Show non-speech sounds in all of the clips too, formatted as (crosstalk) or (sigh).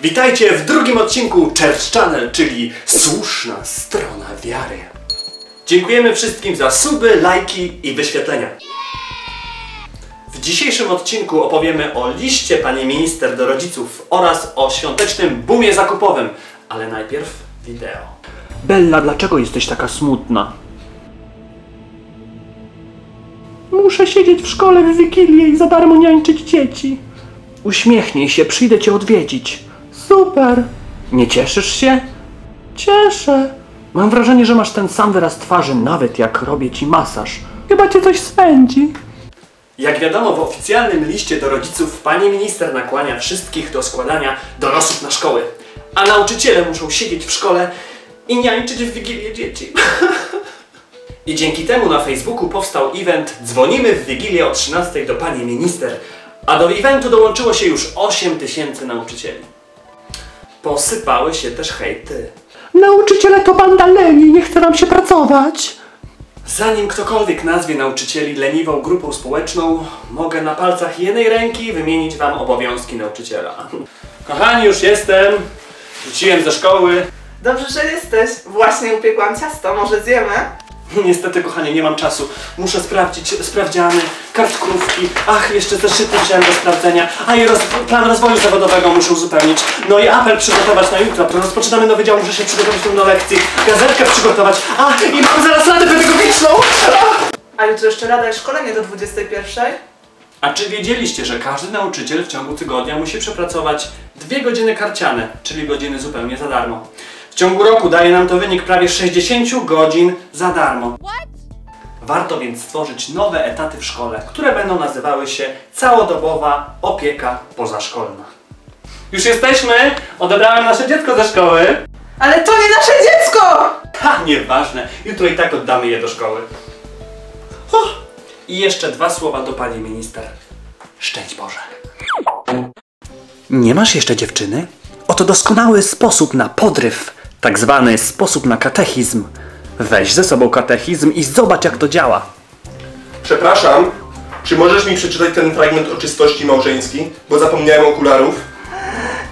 Witajcie w drugim odcinku Church Channel, czyli słuszna strona wiary. Dziękujemy wszystkim za suby, lajki i wyświetlenia. W dzisiejszym odcinku opowiemy o liście pani minister do rodziców oraz o świątecznym boomie zakupowym, ale najpierw wideo. Bella, dlaczego jesteś taka smutna? Muszę siedzieć w szkole w Wigilię i za darmo niańczyć dzieci. Uśmiechnij się, przyjdę cię odwiedzić. Super. Nie cieszysz się? Cieszę. Mam wrażenie, że masz ten sam wyraz twarzy, nawet jak robię ci masaż. Chyba cię coś spędzi. Jak wiadomo, w oficjalnym liście do rodziców pani minister nakłania wszystkich do składania donosów na szkoły. A nauczyciele muszą siedzieć w szkole i niańczyć w Wigilię dzieci. (laughs) I dzięki temu na Facebooku powstał event Dzwonimy w Wigilię o 13 do pani minister, a do eventu dołączyło się już 8 tysięcy nauczycieli. Posypały się też hejty. Nauczyciele to banda leni, nie chce nam się pracować. Zanim ktokolwiek nazwie nauczycieli leniwą grupą społeczną, mogę na palcach jednej ręki wymienić wam obowiązki nauczyciela. (laughs) Kochani, już jestem. Wróciłem ze szkoły. Dobrze, że jesteś. Właśnie upiekłam ciasto, może zjemy? Niestety, kochanie, nie mam czasu. Muszę sprawdzić sprawdziany, kartkówki. Ach, jeszcze zeszyty wziąłem do sprawdzenia. A i roz, plan rozwoju zawodowego muszę uzupełnić. No i apel przygotować na jutro. Rozpoczynamy nowy dział, muszę się przygotować do lekcji. Gazetkę przygotować. Ach, i mam zaraz radę pedagogiczną. A jutro jeszcze rada i szkolenie do 21. A czy wiedzieliście, że każdy nauczyciel w ciągu tygodnia musi przepracować dwie godziny karciane, czyli godziny zupełnie za darmo? W ciągu roku daje nam to wynik prawie 60 godzin za darmo. Warto więc stworzyć nowe etaty w szkole, które będą nazywały się całodobowa opieka pozaszkolna. Już jesteśmy! Odebrałem nasze dziecko ze szkoły. Ale to nie nasze dziecko! Ha, nieważne. Jutro i tak oddamy je do szkoły. O, I jeszcze dwa słowa do pani minister. Szczęść Boże. Nie masz jeszcze dziewczyny? Oto doskonały sposób na podryw, tak zwany sposób na katechizm. Weź ze sobą katechizm i zobacz jak to działa. Przepraszam, czy możesz mi przeczytać ten fragment o czystości małżeńskiej? Bo zapomniałem okularów.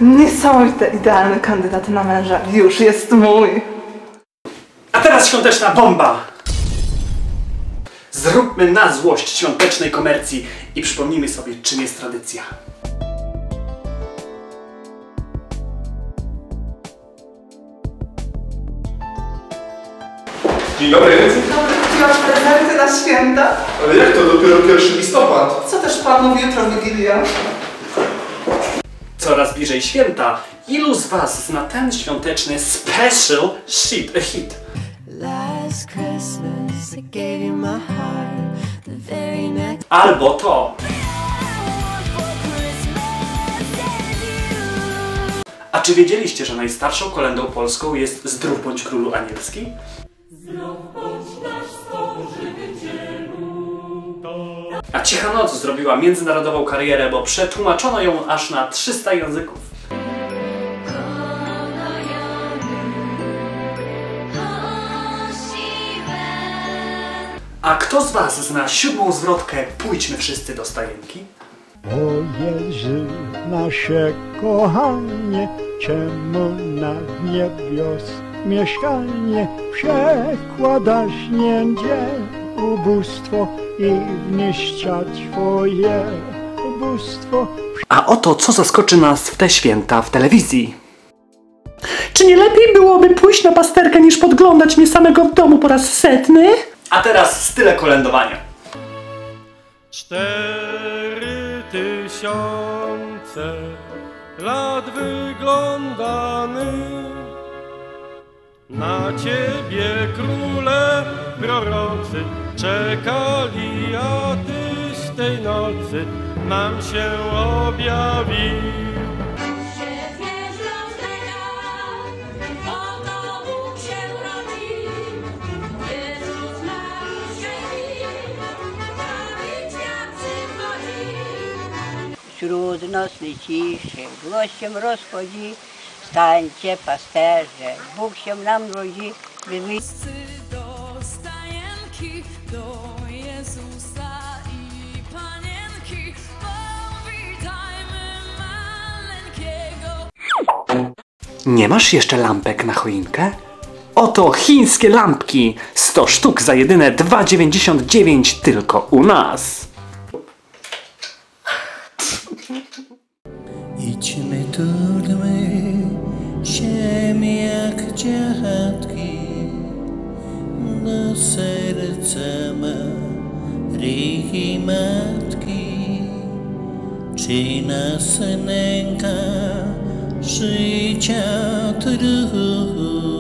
Niesamowite, idealny kandydat na męża. Już jest mój. A teraz świąteczna bomba! Zróbmy na złość świątecznej komercji i przypomnijmy sobie, czym jest tradycja. Dzień dobry. Kupiłaś prezenty na święta? Ale jak to dopiero 1 listopad? Co też pan mówi jutro Wigilia? Coraz bliżej święta. Ilu z Was zna ten świąteczny special shit, a hit? Last Christmas, I gave you my heart. The very next Albo to. A czy wiedzieliście, że najstarszą kolendą polską jest Zdrów bądź królu anielski? A Cicha Noc zrobiła międzynarodową karierę, bo przetłumaczono ją aż na 300 języków. A kto z Was zna siódmą zwrotkę Pójdźmy wszyscy do stajenki? O Jezu, nasze kochanie, czemu na niebios mieszkanie przekładasz niędzie ubóstwo i w nieszczęścia Twoje ubóstwo. A oto co zaskoczy nas w te święta w telewizji. Czy nie lepiej byłoby pójść na pasterkę niż podglądać mnie samego w domu po raz setny? A teraz style kolędowania. Cztery tysiące lat wyglądany Na ciebie króle prorocy czekali, a tyś tej nocy nam się objawił. Wśród nocnej ciszy gościem rozchodzi. Stańcie, pasterze, Bóg się nam rodzi, by my... do stajenki, do Jezusa i Panienki, powitajmy maleńkiego. Nie masz jeszcze lampek na choinkę? Oto chińskie lampki! 100 sztuk za jedyne 2,99 tylko u nas! Idźmy, tudmy się jak dziadki do serca Maryji Matki. Czy nas nęka życia trud?